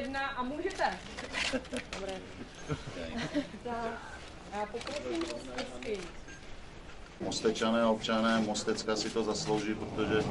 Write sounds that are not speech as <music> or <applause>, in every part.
jedna a můžete. Dobré. tak, poprosím hostesky. Mostečané a občané Mostecka si to zaslouží, protože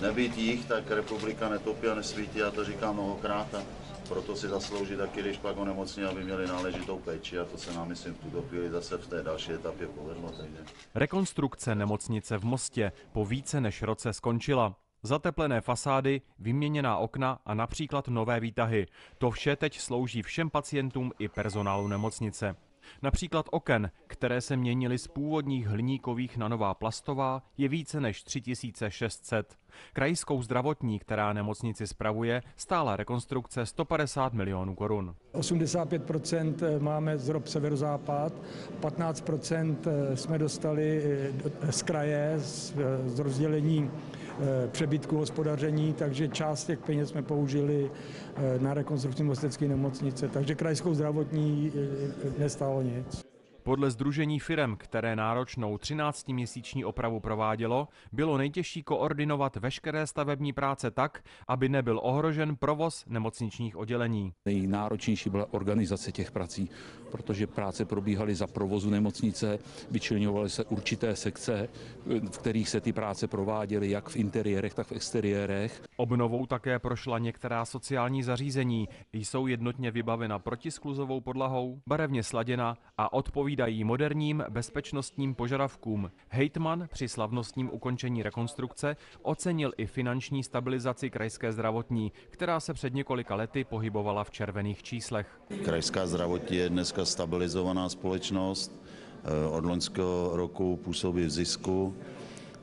nebýt jich, tak republika netopí a nesvítí, já to říkám mnohokrát a proto si zaslouží taky, když pak onemocní, aby měli náležitou péči a to se nám, myslím, v tuto chvíli zase v té další etapě povedlo. Takže. Rekonstrukce nemocnice v Mostě po více než roce skončila. Zateplené fasády, vyměněná okna a například nové výtahy. To vše teď slouží všem pacientům i personálu nemocnice. Například oken, které se měnily z původních hliníkových na nová plastová, je více než 3600. Krajskou zdravotní, která nemocnici spravuje, stála rekonstrukce 150 milionů korun. 85% máme z rob severozápad, 15% jsme dostali z kraje, z rozdělení přebytku hospodaření, takže část těch peněz jsme použili na rekonstrukci Mostecké nemocnice, takže krajskou zdravotní nestálo nic. Podle Združení firem, které náročnou 13-měsíční opravu provádělo, bylo nejtěžší koordinovat veškeré stavební práce tak, aby nebyl ohrožen provoz nemocničních oddělení. Nejnáročnější byla organizace těch prací, protože práce probíhaly za provozu nemocnice, vyčlenovaly se určité sekce, v kterých se ty práce prováděly jak v interiérech, tak v exteriérech. Obnovou také prošla některá sociální zařízení. Jsou jednotně vybavena protiskluzovou podlahou, barevně sladěna a odpovídají odpovídají moderním bezpečnostním požadavkům. Hejtman při slavnostním ukončení rekonstrukce ocenil i finanční stabilizaci krajské zdravotní, která se před několika lety pohybovala v červených číslech. Krajská zdravotní je dneska stabilizovaná společnost. Od loňského roku působí v zisku,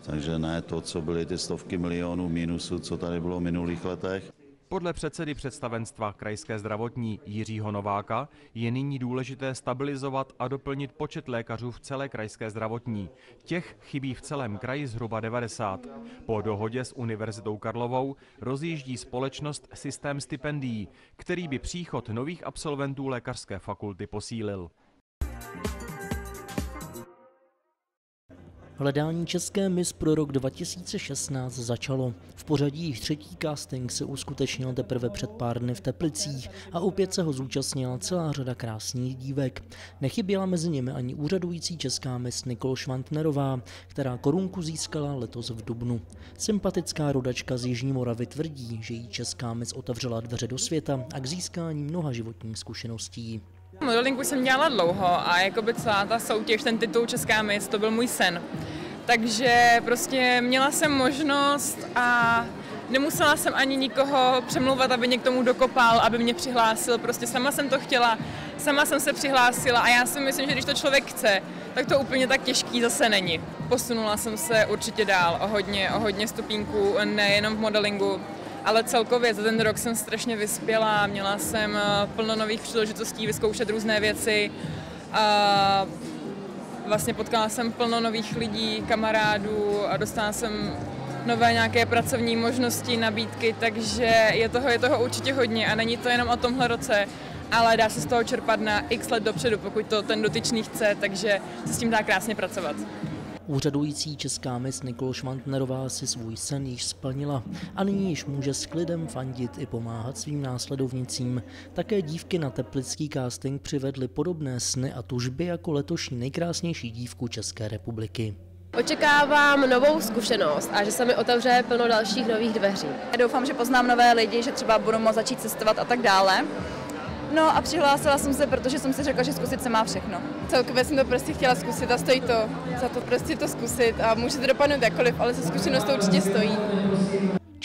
takže ne to, co byly ty stovky milionů mínusu, co tady bylo v minulých letech. Podle předsedy představenstva Krajské zdravotní Jiřího Nováka je nyní důležité stabilizovat a doplnit počet lékařů v celé krajské zdravotní. Těch chybí v celém kraji zhruba 90. Po dohodě s Univerzitou Karlovou rozjíždí společnost systém stipendií, který by příchod nových absolventů lékařské fakulty posílil. Hledání české mis pro rok 2016 začalo. V pořadí jich třetí casting se uskutečnil teprve před pár dny v Teplicích a opět se ho zúčastnila celá řada krásných dívek. Nechyběla mezi nimi ani úřadující česká mis Nikol Švantnerová, která korunku získala letos v Dubnu. Sympatická rodačka z Jižní Moravy tvrdí, že jí česká mis otevřela dveře do světa a k získání mnoha životních zkušeností. Modelingu jsem dělala dlouho a jako by celá ta soutěž, ten titul Česká mis, to byl můj sen. Takže prostě měla jsem možnost a nemusela jsem ani nikoho přemlouvat, aby mě k tomu dokopal, aby mě přihlásil. Prostě sama jsem to chtěla, sama jsem se přihlásila a já si myslím, že když to člověk chce, tak to úplně tak těžký zase není. Posunula jsem se určitě dál o hodně, o hodně stupínků, nejenom v modelingu, ale celkově za ten rok jsem strašně vyspěla, měla jsem eh, plno nových příležitostí vyzkoušet různé věci. A vlastně potkala jsem plno nových lidí, kamarádů a dostala jsem nové nějaké pracovní možnosti, nabídky, takže je toho, je toho určitě hodně a není to jenom o tomhle roce, ale dá se z toho čerpat na x let dopředu, pokud to ten dotyčný chce, takže se s tím dá krásně pracovat. Úřadující česká mis Nikol Švantnerová si svůj sen již splnila a nyní již může s klidem fandit i pomáhat svým následovnicím. Také dívky na teplický casting přivedly podobné sny a tužby jako letošní nejkrásnější dívku České republiky. Očekávám novou zkušenost a že se mi otevře plno dalších nových dveří. Já doufám, že poznám nové lidi, že třeba budu moct začít cestovat a tak dále. No a přihlásila jsem se, protože jsem si řekla, že zkusit se má všechno. Celkově jsem to prostě chtěla zkusit a stojí to za to prostě to zkusit a může to dopadnout jakkoliv, ale se zkušenost to určitě stojí.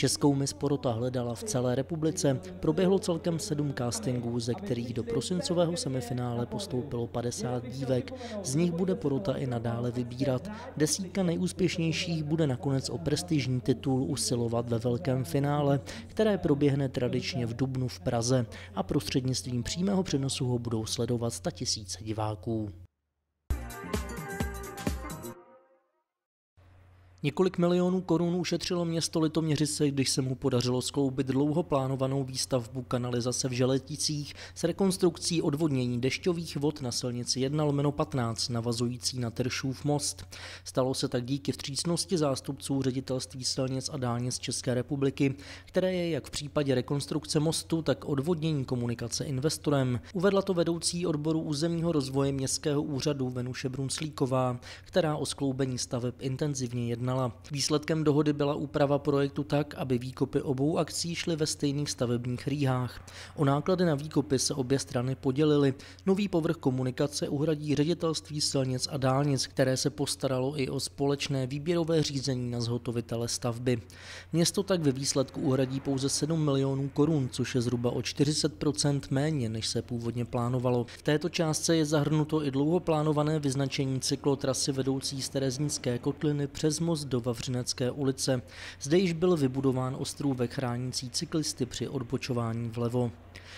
Českou mis porota hledala v celé republice. Proběhlo celkem sedm castingů, ze kterých do prosincového semifinále postoupilo 50 dívek. Z nich bude porota i nadále vybírat. Desítka nejúspěšnějších bude nakonec o prestižní titul usilovat ve velkém finále, které proběhne tradičně v Dubnu v Praze a prostřednictvím přímého přenosu ho budou sledovat tisíce diváků. Několik milionů korun ušetřilo město Litoměřice, když se mu podařilo skloubit dlouho plánovanou výstavbu kanalizace v Želeticích s rekonstrukcí odvodnění dešťových vod na silnici 1 lomeno 15 navazující na Teršův most. Stalo se tak díky vstřícnosti zástupců ředitelství silnic a dálnic České republiky, které je jak v případě rekonstrukce mostu, tak odvodnění komunikace investorem. Uvedla to vedoucí odboru územního rozvoje městského úřadu Venuše Brunslíková, která o skloubení staveb intenzivně jednala jednala. Výsledkem dohody byla úprava projektu tak, aby výkopy obou akcí šly ve stejných stavebních rýhách. O náklady na výkopy se obě strany podělily. Nový povrch komunikace uhradí ředitelství silnic a dálnic, které se postaralo i o společné výběrové řízení na zhotovitele stavby. Město tak ve výsledku uhradí pouze 7 milionů korun, což je zhruba o 40% méně, než se původně plánovalo. V této částce je zahrnuto i dlouho plánované vyznačení cyklotrasy vedoucí z Terezínské kotliny přes most most do Vavřinecké ulice. Zde již byl vybudován ostrůvek chránící cyklisty při odbočování vlevo.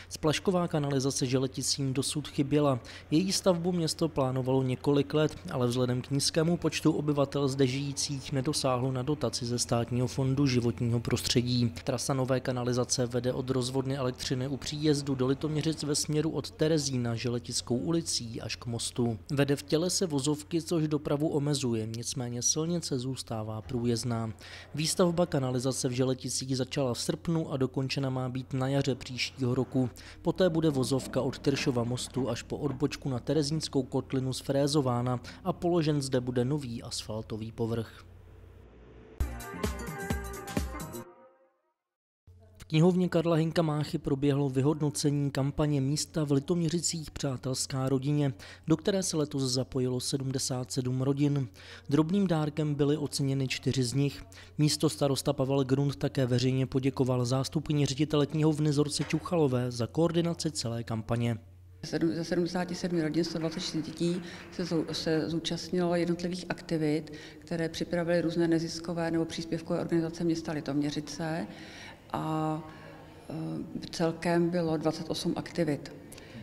Splašková kanalizace želeticím dosud chyběla. Její stavbu město plánovalo několik let, ale vzhledem k nízkému počtu obyvatel zde žijících nedosáhlo na dotaci ze státního fondu životního prostředí. Trasa nové kanalizace vede od rozvodny elektřiny u příjezdu do Litoměřic ve směru od Terezína želetickou ulicí až k mostu. Vede v těle se vozovky, což dopravu omezuje, nicméně silnice zůstává průjezdná. Výstavba kanalizace v Želeticích začala v srpnu a dokončena má být na jaře příštího roku. Poté bude vozovka od Tyršova mostu až po odbočku na Terezínskou kotlinu sfrézována a položen zde bude nový asfaltový povrch. Knihovně Karla Hinka Máchy proběhlo vyhodnocení kampaně místa v Litoměřicích Přátelská rodině, do které se letos zapojilo 77 rodin. Drobným dárkem byly oceněny čtyři z nich. Místo starosta Pavel Grund také veřejně poděkoval zástupkyni ředitele knihovny Zorce Čuchalové za koordinaci celé kampaně. Ze 77 rodin 124 dětí se, se zúčastnilo jednotlivých aktivit, které připravily různé neziskové nebo příspěvkové organizace města Litoměřice a e, celkem bylo 28 aktivit.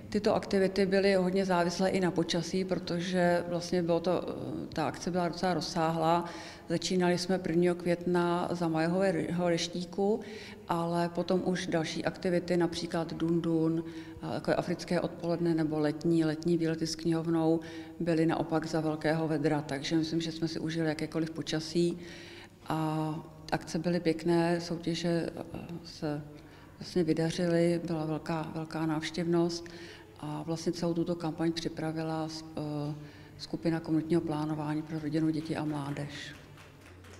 Tyto aktivity byly hodně závislé i na počasí, protože vlastně bylo to, e, ta akce byla docela rozsáhlá. Začínali jsme 1. května za majhového reštíku, ale potom už další aktivity, například Dundun, jako je africké odpoledne nebo letní, letní výlety s knihovnou, byly naopak za velkého vedra, takže myslím, že jsme si užili jakékoliv počasí. A akce byly pěkné, soutěže eh, se vlastně vydařily, byla velká, velká návštěvnost a vlastně celou tuto kampaň připravila eh, skupina komunitního plánování pro rodinu, děti a mládež.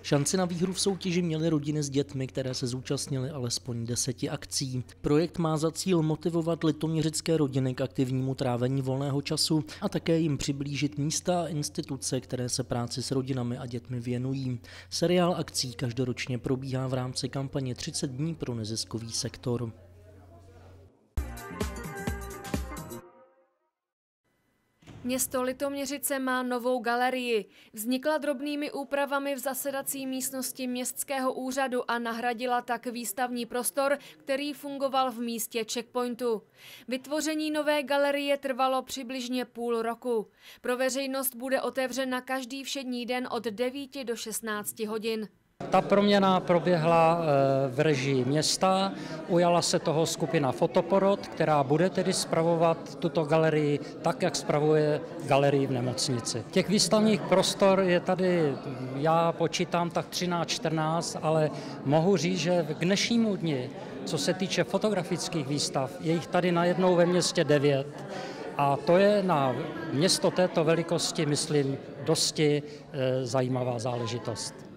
Šanci na výhru v soutěži měly rodiny s dětmi, které se zúčastnily alespoň deseti akcí. Projekt má za cíl motivovat litoměřické rodiny k aktivnímu trávení volného času a také jim přiblížit místa a instituce, které se práci s rodinami a dětmi věnují. Seriál akcí každoročně probíhá v rámci kampaně 30 dní pro neziskový sektor. Město Litoměřice má novou galerii. Vznikla drobnými úpravami v zasedací místnosti městského úřadu a nahradila tak výstavní prostor, který fungoval v místě checkpointu. Vytvoření nové galerie trvalo přibližně půl roku. Pro veřejnost bude otevřena každý všední den od 9 do 16 hodin. Ta proměna proběhla eh, v režii města, ujala se toho skupina Fotoporod, která bude tedy spravovat tuto galerii tak, jak spravuje galerii v nemocnici. Těch výstavních prostor je tady, já počítám tak 13-14, ale mohu říct, že k dnešnímu dni, co se týče fotografických výstav, je jich tady najednou ve městě devět. A to je na město této velikosti, myslím, dosti e, zajímavá záležitost.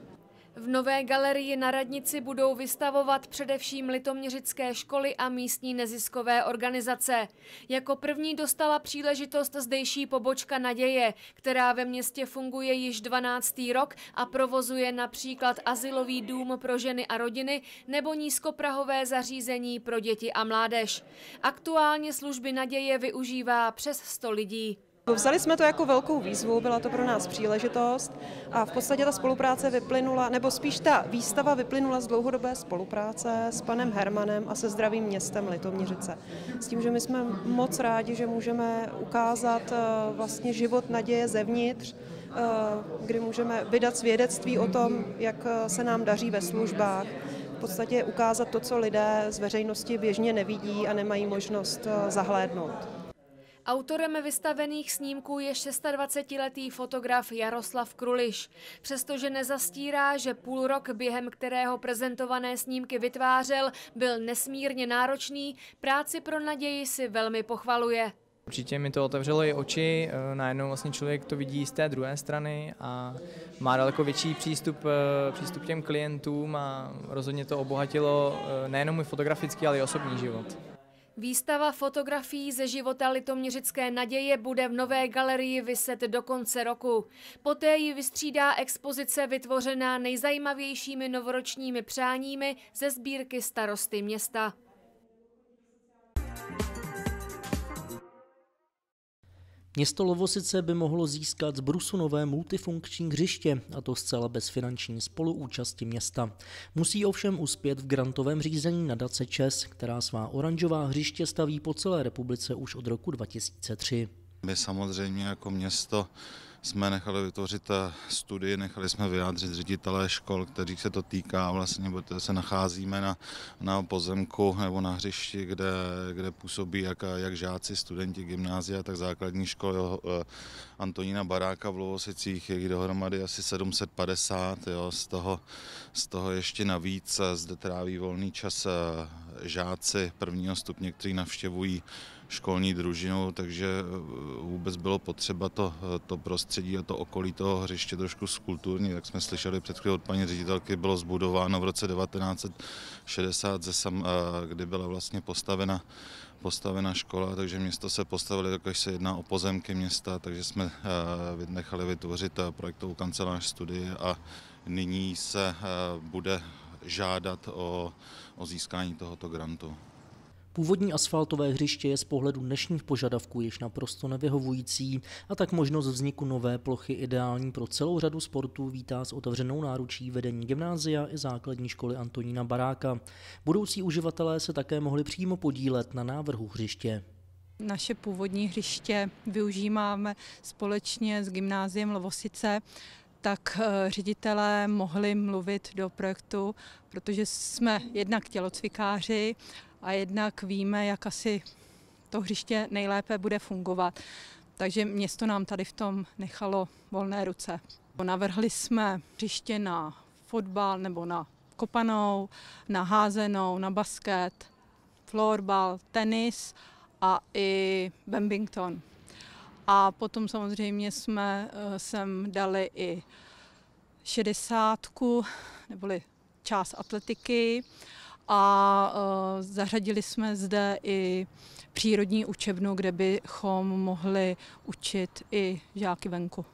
V nové galerii na radnici budou vystavovat především litoměřické školy a místní neziskové organizace. Jako první dostala příležitost zdejší pobočka Naděje, která ve městě funguje již 12. rok a provozuje například asilový dům pro ženy a rodiny nebo nízkoprahové zařízení pro děti a mládež. Aktuálně služby Naděje využívá přes 100 lidí. Vzali jsme to jako velkou výzvu, byla to pro nás příležitost a v podstatě ta spolupráce vyplynula, nebo spíš ta výstava vyplynula z dlouhodobé spolupráce s panem Hermanem a se zdravým městem Litoměřice. S tím, že my jsme moc rádi, že můžeme ukázat eh, vlastně život naděje zevnitř, kdy můžeme vydat svědectví o tom, jak se nám daří ve službách. V podstatě ukázat to, co lidé z veřejnosti běžně nevidí a nemají možnost zahlédnout. Autorem vystavených snímků je 26-letý fotograf Jaroslav Kruliš. Přestože nezastírá, že půl rok, během kterého prezentované snímky vytvářel, byl nesmírně náročný, práci pro naději si velmi pochvaluje. Určitě mi to otevřelo i oči, eh, najednou vlastně člověk to vidí z té druhé strany a má daleko větší přístup, eh, přístup k těm klientům a rozhodně to obohatilo eh, nejenom můj fotografický, ale i osobní život. Výstava fotografií ze života litoměřické naděje bude v nové galerii vyset do konce roku. Poté ji vystřídá expozice vytvořená nejzajímavějšími novoročními přáními ze sbírky starosty města. Město Lovosice by mohlo získat z Brusu nové multifunkční hřiště, a to zcela bez finanční spoluúčasti města. Musí ovšem uspět v grantovém řízení nadace ČES, která svá oranžová hřiště staví po celé republice už od roku 2003. My samozřejmě jako město jsme nechali vytvořit eh, studii, nechali jsme vyjádřit ředitelé škol, kteří se to týká, vlastně, protože se nacházíme na, na pozemku nebo na hřišti, kde, kde působí jak, jak žáci, studenti gymnázia, tak základní školy eh, Antonína Baráka v Lovosicích, je dohromady asi 750, jo, z, toho, z toho ještě navíc eh, zde tráví volný čas žáci prvního stupně, kteří navštěvují školní družinou, takže eh, vůbec bylo potřeba to, eh, to prostředí a to okolí toho hřiště trošku skulturní. Jak jsme slyšeli před chvíli od paní ředitelky, bylo zbudováno v roce 1960, ze sam, eh, kdy byla vlastně postavena postavena škola, takže město se postavilo, jako se jedná o pozemky města, takže jsme nechali vytvořit projektovou kancelář studie a nyní se bude žádat o, o získání tohoto grantu. Původní asfaltové hřiště je z pohledu dnešních požadavků již naprosto nevyhovující a tak možnost vzniku nové plochy ideální pro celou řadu sportů vítá s otevřenou náručí vedení gymnázia i základní školy Antonína Baráka. Budoucí uživatelé se také mohli přímo podílet na návrhu hřiště. Naše původní hřiště využíváme společně s gymnáziem Lovosice tak eh, ředitelé mohli mluvit do projektu, protože jsme jednak tělocvikáři a jednak víme, jak asi to hřiště nejlépe bude fungovat. Takže město nám tady v tom nechalo volné ruce. Navrhli jsme hřiště na fotbal nebo na kopanou, na házenou, na basket, florbal, tenis a i badminton. A potom samozřejmě jsme eh, sem dali i šedesátku, neboli část atletiky a uh, zařadili jsme zde i přírodní učebnu, kde bychom mohli učit i žáky venku.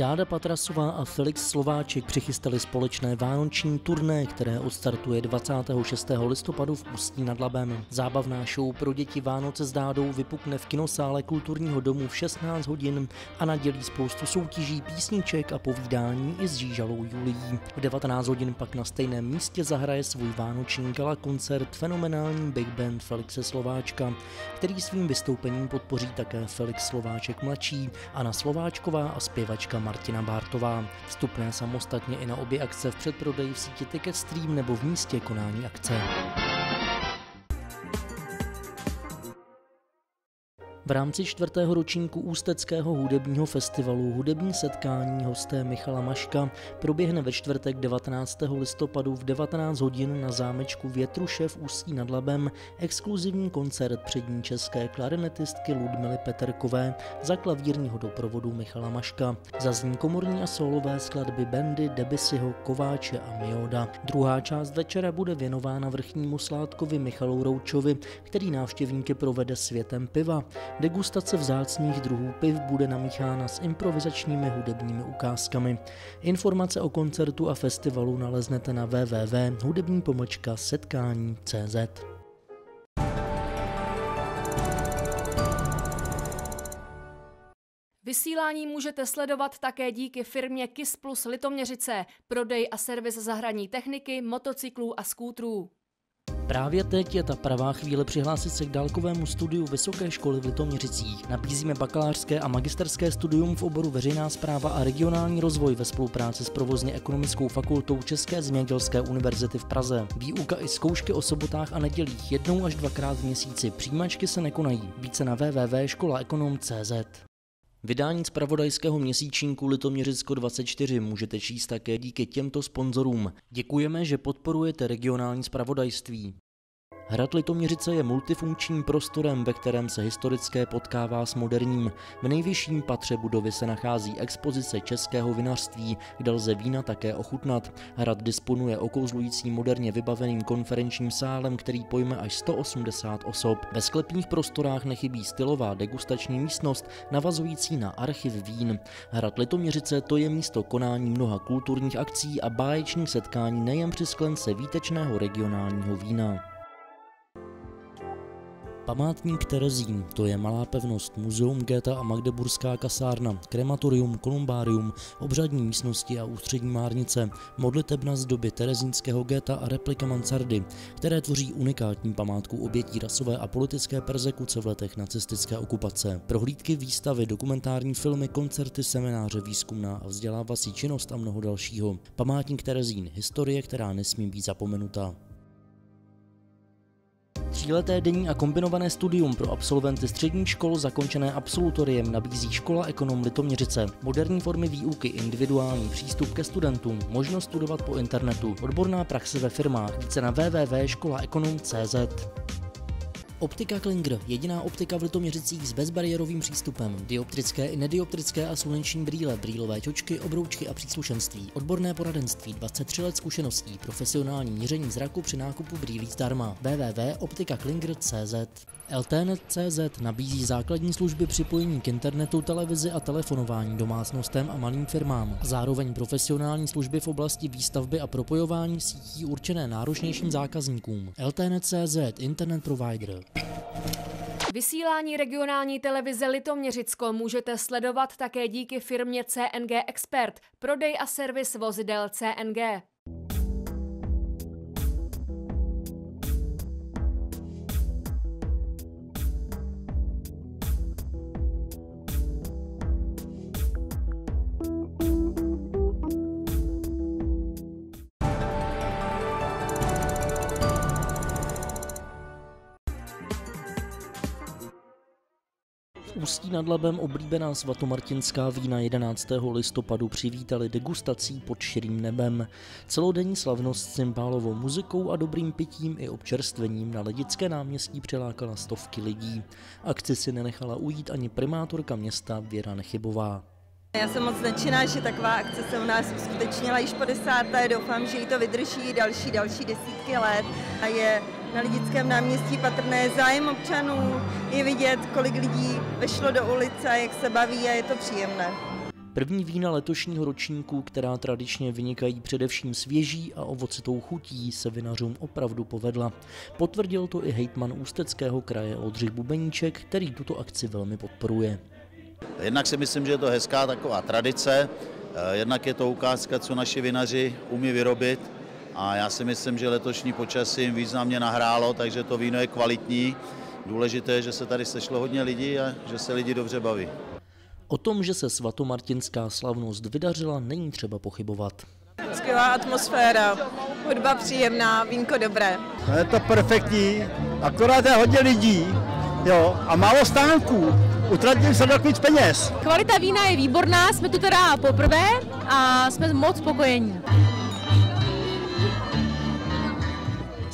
Dáda Patrasová a Felix Slováček přichystali společné vánoční turné, které odstartuje 26. listopadu v Ústí nad Labem. Zábavná show pro děti Vánoce s Dádou vypukne v kinosále kulturního domu v 16 hodin a nadělí spoustu soutěží, písniček a povídání i s Žížalou Julií. V 19 hodin pak na stejném místě zahraje svůj vánoční gala koncert fenomenální big band Felixe Slováčka, který svým vystoupením podpoří také Felix Slováček mladší, a na Slováčková a zpěvačka Martina Bártová. Vstupné samostatně i na obě akce v předprodeji v síti Ticketstream nebo v místě konání akce. V rámci čtvrtého ročníku Ústeckého hudebního festivalu Hudební setkání hosté Michala Maška proběhne ve čtvrtek 19. listopadu v 19 hodin na zámečku Větruše v Ústí nad Labem exkluzivní koncert přední české klarinetistky Ludmily Peterkové za klavírního doprovodu Michala Maška. Zazní komorní a solové skladby Bendy, Debussyho, Kováče a Mioda. Druhá část večera bude věnována vrchnímu sládkovi Michalu Roučovi, který návštěvníky provede světem piva. Degustace vzácných druhů piv bude namíchána s improvizačními hudebními ukázkami. Informace o koncertu a festivalu naleznete na www.hudební-setkání.cz. Vysílání můžete sledovat také díky firmě KIS Plus Litoměřice, prodej a servis zahradní techniky, motocyklů a skútrů. Právě teď je ta pravá chvíle přihlásit se k dálkovému studiu Vysoké školy v Litoměřicích. Nabízíme bakalářské a magisterské studium v oboru veřejná zpráva a regionální rozvoj ve spolupráci s provozně ekonomickou fakultou České zemědělské univerzity v Praze. Výuka i zkoušky o sobotách a nedělích jednou až dvakrát v měsíci. Přijímačky se nekonají. Více na www.školaekonom.cz. Vydání zpravodajského měsíčníku Litoměřicko 24 můžete číst také díky těmto sponzorům. Děkujeme, že podporujete regionální zpravodajství. Hrad Litoměřice je multifunkčním prostorem, ve kterém se historické potkává s moderním. V nejvyšším patře budovy se nachází expozice českého vinařství, kde lze vína také ochutnat. Hrad disponuje okouzlujícím moderně vybaveným konferenčním sálem, který pojme až 180 osob. Ve sklepních prostorách nechybí stylová degustační místnost, navazující na archiv vín. Hrad Litoměřice to je místo konání mnoha kulturních akcí a báječných setkání nejen při sklence výtečného regionálního vína. Památník Terezín, to je malá pevnost, muzeum Geta a Magdeburská kasárna, krematorium, kolumbárium, obřadní místnosti a ústřední márnice, modlitebna z doby terezínského Geta a replika mansardy, které tvoří unikátní památku obětí rasové a politické persekuce v letech nacistické okupace. Prohlídky, výstavy, dokumentární filmy, koncerty, semináře, výzkumná a vzdělávací činnost a mnoho dalšího. Památník Terezín, historie, která nesmí být zapomenuta. Tříleté denní a kombinované studium pro absolventy středních škol zakončené absolutoriem nabízí škola Ekonom Litoměřice. Moderní formy výuky, individuální přístup ke studentům, možnost studovat po internetu, odborná praxe ve firmách, více na www.školaekonom.cz. Optika Klinger, jediná optika v Litoměřicích s bezbariérovým přístupem. Dioptrické i nedioptrické a sluneční brýle, brýlové čočky, obroučky a příslušenství. Odborné poradenství, 23 let zkušeností, profesionální měření zraku při nákupu brýlí zdarma. www.optikaklinger.cz LTNet.cz nabízí základní služby připojení k internetu, televizi a telefonování domácnostem a malým firmám. Zároveň profesionální služby v oblasti výstavby a propojování sítí určené náročnějším zákazníkům. LTNet.cz Internet Provider. Vysílání regionální televize Litoměřicko můžete sledovat také díky firmě CNG Expert, prodej a servis vozidel CNG. Ústí nad Labem oblíbená svatomartinská vína 11. listopadu přivítali degustací pod širým nebem. Celodenní slavnost s cymbálovou muzikou a dobrým pitím i občerstvením na Ledické náměstí přilákala stovky lidí. Akci si nenechala ujít ani primátorka města Věra Nechybová. Já jsem moc nadšená, že taková akce se u nás uskutečnila již po desáté. Doufám, že jí to vydrží další, další desítky let a je na Lidickém náměstí patrné zájem občanů, je vidět, kolik lidí vešlo do ulice, jak se baví a je to příjemné. První vína letošního ročníku, která tradičně vynikají především svěží a ovocitou chutí, se vinařům opravdu povedla. Potvrdil to i hejtman Ústeckého kraje Oldřich Bubeníček, který tuto akci velmi podporuje. Jednak si myslím, že je to hezká taková tradice, jednak je to ukázka, co naši vinaři umí vyrobit a já si myslím, že letošní počasí jim významně nahrálo, takže to víno je kvalitní. Důležité je, že se tady sešlo hodně lidí a že se lidi dobře baví. O tom, že se svatomartinská slavnost vydařila, není třeba pochybovat. Skvělá atmosféra, hudba příjemná, vínko dobré. No je to perfektní, akorát je hodně lidí jo, a málo stánků. Utratili se víc peněz. Kvalita vína je výborná, jsme tu teda poprvé a jsme moc spokojení.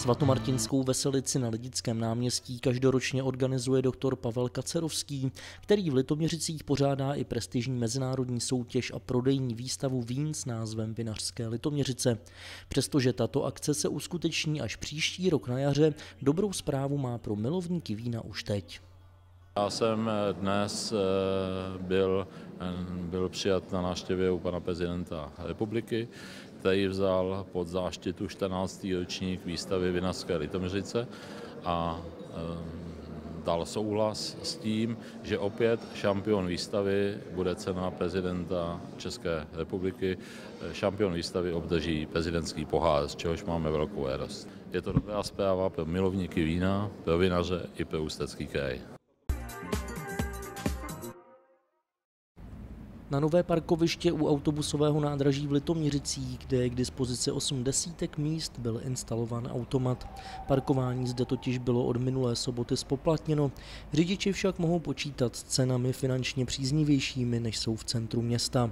Svatomartinskou veselici na Lidickém náměstí každoročně organizuje doktor Pavel Kacerovský, který v Litoměřicích pořádá i prestižní mezinárodní soutěž a prodejní výstavu vín s názvem Vinařské Litoměřice. Přestože tato akce se uskuteční až příští rok na jaře, dobrou zprávu má pro milovníky vína už teď. Já jsem dnes byl, byl přijat na návštěvě u pana prezidenta republiky, který vzal pod záštitu 14. ročník výstavy Vinařské Litoměřice a dal souhlas s tím, že opět šampion výstavy bude cena prezidenta České republiky. Šampion výstavy obdrží prezidentský pohár, z čehož máme velkou radost. Je to dobrá zpráva pro milovníky vína, pro vinaře i pro Ústecký kraj. Na nové parkoviště u autobusového nádraží v Litoměřicích, kde je k dispozici 8 desítek míst, byl instalován automat. Parkování zde totiž bylo od minulé soboty spoplatněno. Řidiči však mohou počítat s cenami finančně příznivějšími, než jsou v centru města.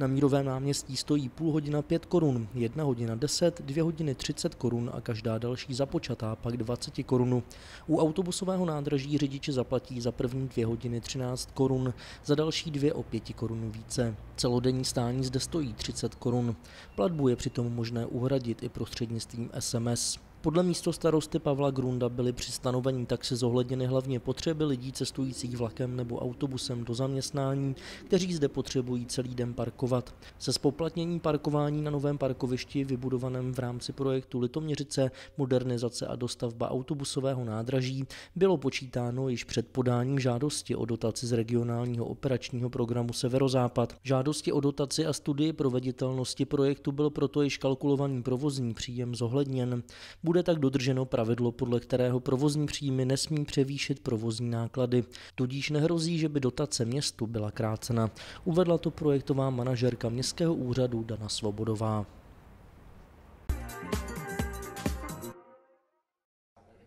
Na Mírovém náměstí stojí půl hodina 5 korun, jedna hodina 10, dvě hodiny 30 korun a každá další započatá pak 20 korun. U autobusového nádraží řidiči zaplatí za první dvě hodiny 13 korun, za další dvě o 5 korun více. Celodenní stání zde stojí 30 korun. Platbu je přitom možné uhradit i prostřednictvím SMS. Podle místo starosty Pavla Grunda byly při stanovení taxi zohledněny hlavně potřeby lidí cestujících vlakem nebo autobusem do zaměstnání, kteří zde potřebují celý den parkovat. Se spoplatnění parkování na novém parkovišti vybudovaném v rámci projektu Litoměřice, modernizace a dostavba autobusového nádraží bylo počítáno již před podáním žádosti o dotaci z regionálního operačního programu Severozápad. Žádosti o dotaci a studii proveditelnosti projektu byl proto již kalkulovaný provozní příjem zohledněn. Bude tak dodrženo pravidlo, podle kterého provozní příjmy nesmí převýšit provozní náklady. Tudíž nehrozí, že by dotace městu byla krácena. Uvedla to projektová manažerka městského úřadu Dana Svobodová.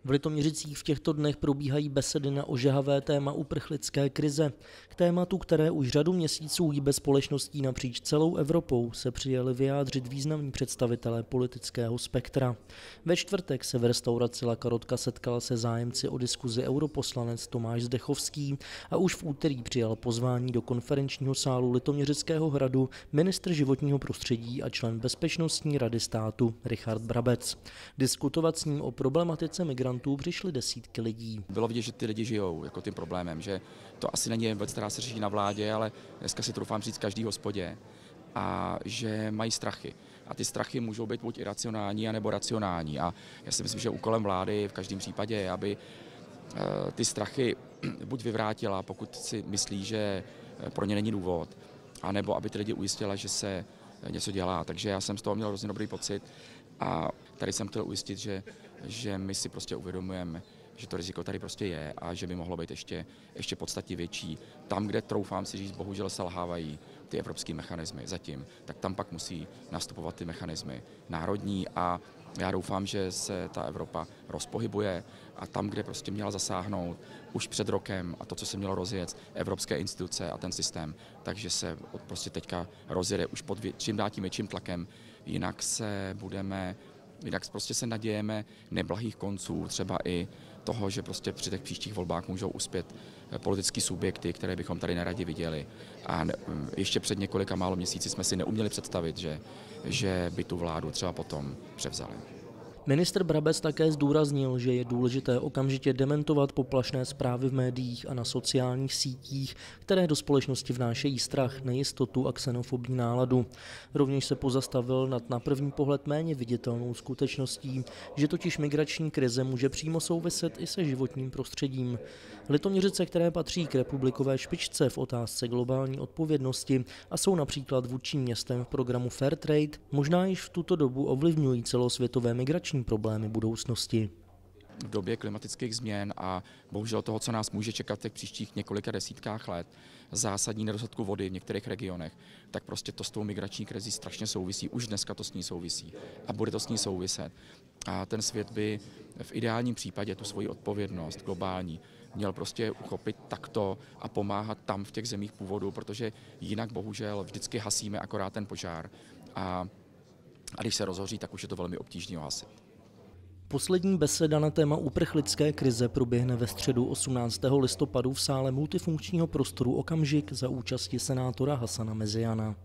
V Litoměřicích v těchto dnech probíhají besedy na ožehavé téma uprchlické krize. K tématu, které už řadu měsíců hýbe společností napříč celou Evropou, se přijeli vyjádřit významní představitelé politického spektra. Ve čtvrtek se v restauraci La Karotka setkal se zájemci o diskuzi europoslanec Tomáš Zdechovský a už v úterý přijal pozvání do konferenčního sálu Litoměřického hradu ministr životního prostředí a člen Bezpečnostní rady státu Richard Brabec. Diskutovat s ním o problematice migrantů migrantů přišly desítky lidí. Bylo vidět, že ty lidi žijou jako tím problémem, že to asi není věc, která se řeší na vládě, ale dneska si troufám říct každý hospodě a že mají strachy. A ty strachy můžou být buď iracionální, anebo racionální. A já si myslím, že úkolem vlády v každém případě je, aby eh, ty strachy <clears throat> buď vyvrátila, pokud si myslí, že eh, pro ně není důvod, anebo aby ty lidi ujistila, že se něco dělá. Takže já jsem z toho měl hrozně dobrý pocit a tady jsem chtěl ujistit, že že my si prostě uvědomujeme, že to riziko tady prostě je a že by mohlo být ještě, ještě podstatně větší. Tam, kde troufám si říct, bohužel selhávají ty evropské mechanismy zatím, tak tam pak musí nastupovat ty mechanismy národní a já doufám, že se ta Evropa rozpohybuje a tam, kde prostě měla zasáhnout už před rokem a to, co se mělo rozjet, evropské instituce a ten systém, takže se prostě teďka rozjede už pod čím dál tím větším tlakem, jinak se budeme Jinak prostě se nadějeme neblahých konců, třeba i toho, že prostě při těch příštích volbách můžou uspět eh, politické subjekty, které bychom tady neradi viděli. A mm, ještě před několika málo měsíci jsme si neuměli představit, že, že by tu vládu třeba potom převzali. Ministr Brabec také zdůraznil, že je důležité okamžitě dementovat poplašné zprávy v médiích a na sociálních sítích, které do společnosti vnášejí strach, nejistotu a xenofobní náladu. Rovněž se pozastavil nad na první pohled méně viditelnou skutečností, že totiž migrační krize může přímo souviset i se životním prostředím. Litoměřice, které patří k republikové špičce v otázce globální odpovědnosti a jsou například vůdčím městem v programu Fairtrade, možná již v tuto dobu ovlivňují celosvětové migrační problémy budoucnosti v době klimatických změn a bohužel toho, co nás může čekat v těch příštích několika desítkách let, zásadní nedostatku vody v některých regionech, tak prostě to s tou migrační krizí strašně souvisí. Už dneska to s ní souvisí a bude to s ní souviset. A ten svět by v ideálním případě tu svoji odpovědnost globální měl prostě uchopit takto a pomáhat tam v těch zemích původu, protože jinak bohužel vždycky hasíme akorát ten požár a, a když se rozhoří, tak už je to velmi obtížné hasit. Poslední beseda na téma uprchlické krize proběhne ve středu 18. listopadu v sále multifunkčního prostoru Okamžik za účasti senátora Hasana Meziana.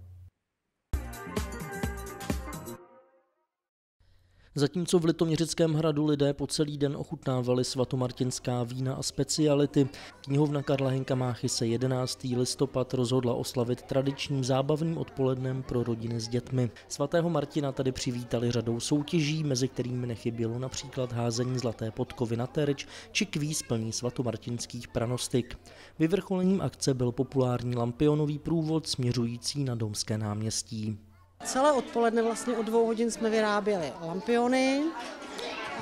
Zatímco v Litoměřickém hradu lidé po celý den ochutnávali svatomartinská vína a speciality, knihovna Karla Henka Máchy se 11. listopad rozhodla oslavit tradičním zábavným odpolednem pro rodiny s dětmi. Svatého Martina tady přivítali řadou soutěží, mezi kterými nechybělo například házení zlaté podkovy na terč či kvíz plný svatomartinských pranostik. Vyvrcholením akce byl populární lampionový průvod směřující na Domské náměstí. Celé odpoledne vlastně od dvou hodin jsme vyráběli lampiony,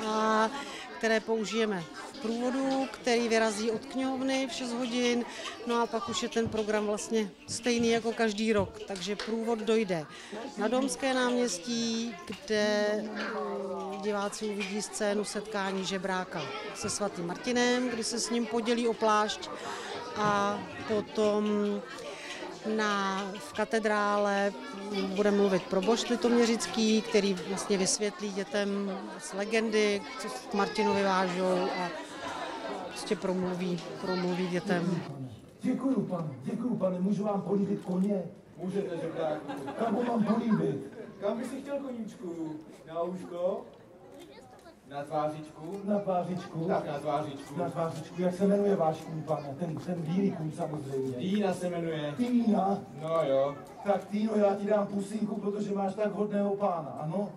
a, které použijeme v průvodu, který vyrazí od knihovny v 6 hodin, no a pak už je ten program vlastně stejný jako každý rok, takže průvod dojde na Domské náměstí, kde mm, diváci uvidí scénu setkání žebráka se svatým Martinem, kdy se s ním podělí o plášť a potom na, v katedrále bude mluvit probošt litoměřický, který vlastně vysvětlí dětem z legendy, co k Martinu vyvážou a prostě promluví, promluví dětem. Děkuju, pane, děkuju, pane, můžu vám políbit koně? Můžete, žebráku. Kam ho mám políbit? Kam bys si chtěl koníčku? Na úško? Na tvářičku? Na tvářičku. Tak na tvářičku. Na tvářičku. Jak se jmenuje váš kůň, pane? Ten, ten bílý kůň samozřejmě. Týna se jmenuje. Týna? No jo. Tak Týno, já ti dám pusinku, protože máš tak hodného pána, ano?